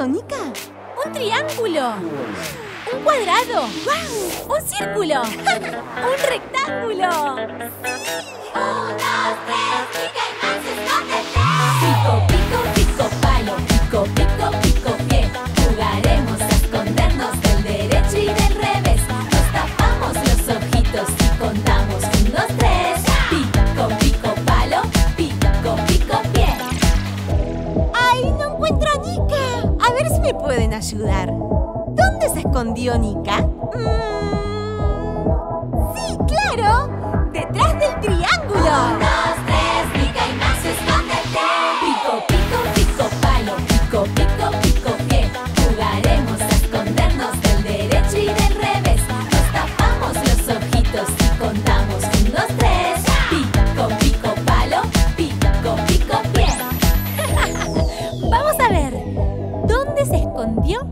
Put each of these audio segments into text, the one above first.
¡Un triángulo! ¡Un cuadrado! ¡Un círculo! ¡Un rectángulo! ¡Sí! Dos, tres, pueden ayudar. ¿Dónde se escondió Nika? Mm.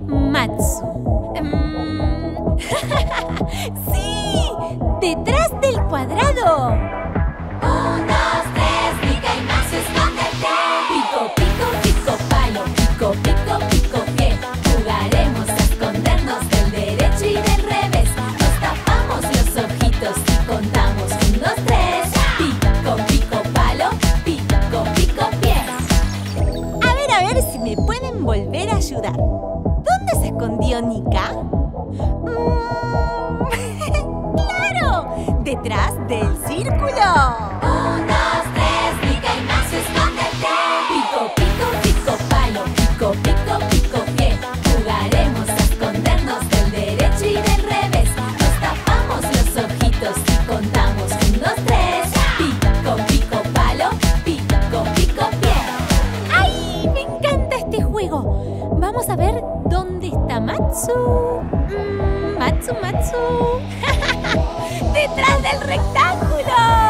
Matsu. Mm. ¡Sí! ¡Detrás del cuadrado! detrás del círculo. Un, dos, tres, Mica y Mazo, escóndete. Pico, pico, pico, palo, pico, pico, pico, pie. Jugaremos a escondernos del derecho y del revés. Nos tapamos los ojitos y contamos un, dos, tres. detrás del rectángulo.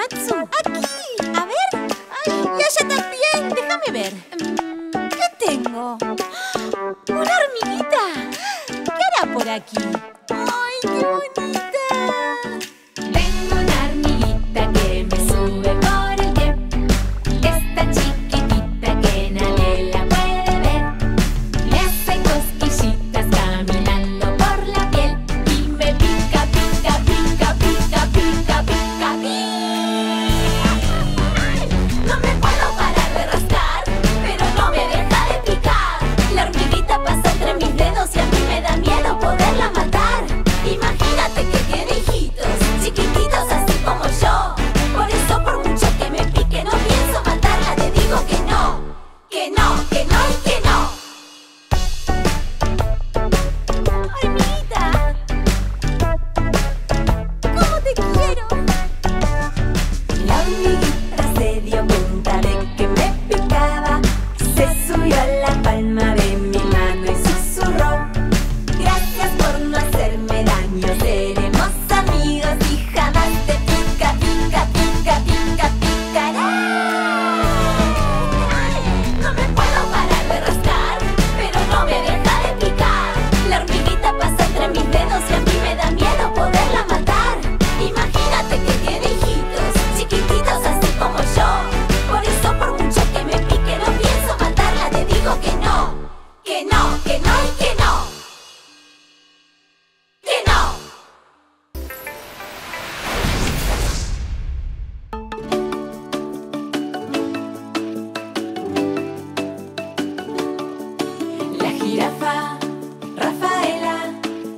Komatsu. ¡Aquí! A ver. Ay, y Aya también. Déjame ver. Mm, ¿Qué tengo? ¡Ah! ¡Una hormiguita! ¿Qué hará por aquí?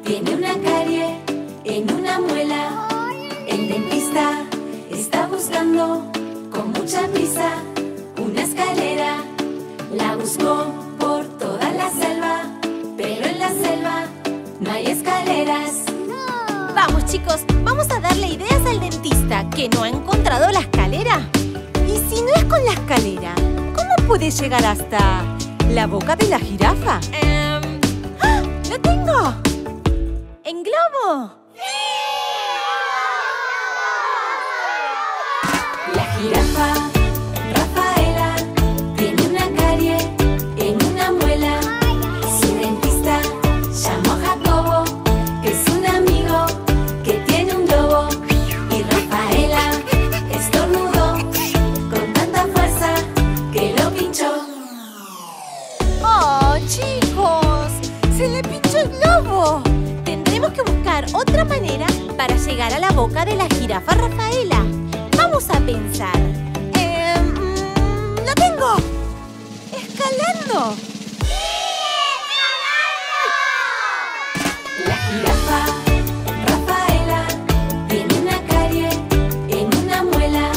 Tiene una carie en una muela. El dentista está buscando con mucha prisa una escalera. La buscó por toda la selva, pero en la selva no hay escaleras. Vamos chicos, vamos a darle ideas al dentista que no ha encontrado la escalera. Y si no es con la escalera, ¿cómo puede llegar hasta la boca de la jirafa? Em, ¡Ah! ¡Lo tengo! ¿En globo? La jirafa llegar a la boca de la jirafa Rafaela. Vamos a pensar. Eh, mm, ¡Lo tengo! ¡Escalando! La jirafa Rafaela tiene una carie en una muela.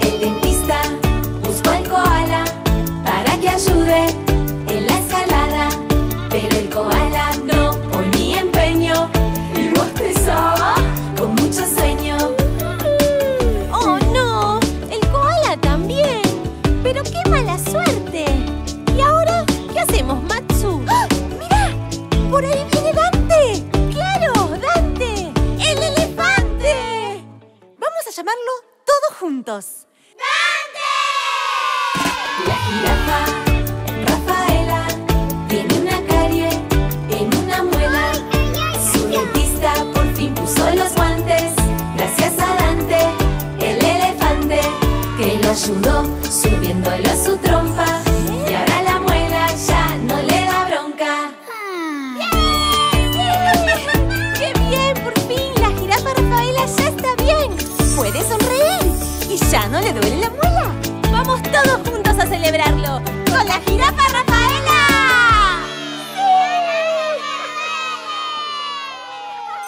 El dentista buscó al koala para que ayude en la escalada. Pero el koala no ¡Por ahí viene Dante! ¡Claro! ¡Dante! ¡El elefante! Vamos a llamarlo todos juntos. La jirafa Rafaela tiene una ya no le duele la muela. Vamos todos juntos a celebrarlo. ¡Con la jirafa Rafaela!